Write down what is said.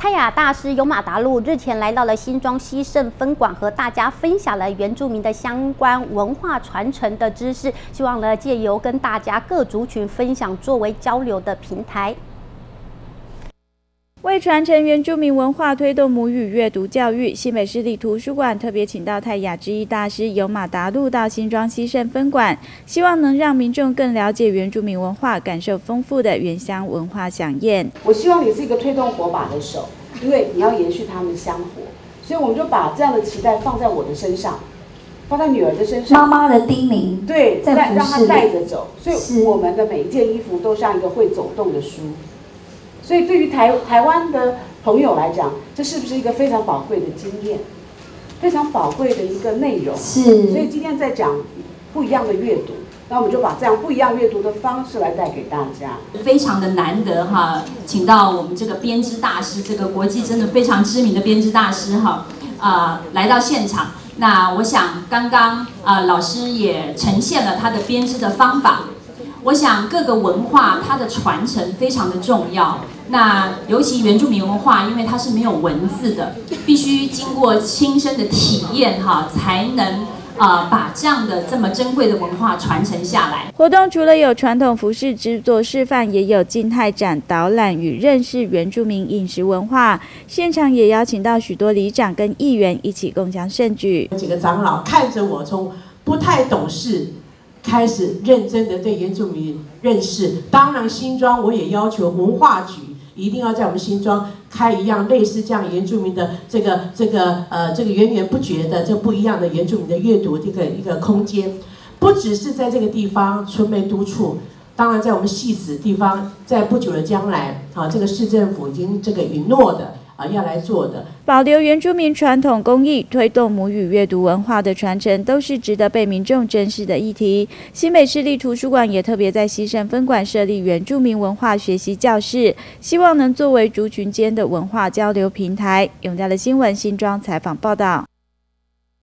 泰雅大师尤马达路日前来到了新庄西圣分馆，和大家分享了原住民的相关文化传承的知识，希望呢借由跟大家各族群分享，作为交流的平台。为传承原住民文化，推动母语阅读教育，新北市立图书馆特别请到泰雅之意大师尤马达路到新庄西盛分馆，希望能让民众更了解原住民文化，感受丰富的原乡文化飨宴。我希望你是一个推动火把的手，因为你要延续他们香火，所以我们就把这样的期待放在我的身上，放在女儿的身上。妈妈的叮咛，对，在让她带着走，所以我们的每一件衣服都像一个会走动的书。所以，对于台台湾的朋友来讲，这是不是一个非常宝贵的经验？非常宝贵的一个内容。是。所以今天在讲不一样的阅读，那我们就把这样不一样阅读的方式来带给大家。非常的难得哈，请到我们这个编织大师，这个国际真的非常知名的编织大师哈，啊，来到现场。那我想刚刚啊，老师也呈现了他的编织的方法。我想各个文化它的传承非常的重要。那尤其原住民文化，因为它是没有文字的，必须经过亲身的体验哈，才能呃把这样的这么珍贵的文化传承下来。活动除了有传统服饰制作示范，也有静态展导览与认识原住民饮食文化。现场也邀请到许多里长跟议员一起共享盛举。几个长老看着我，从不太懂事。开始认真的对原住民认识，当然新庄我也要求文化局一定要在我们新庄开一样类似这样原住民的这个这个呃这个源源不绝的这不一样的原住民的阅读这个一个空间，不只是在这个地方春梅督促，当然在我们戏子地方，在不久的将来啊，这个市政府已经这个允诺的。啊，要来做的，保留原住民传统工艺，推动母语阅读文化的传承，都是值得被民众珍视的议题。新北市立图书馆也特别在西盛分馆设立原住民文化学习教室，希望能作为族群间的文化交流平台。永嘉的新闻新庄采访报道。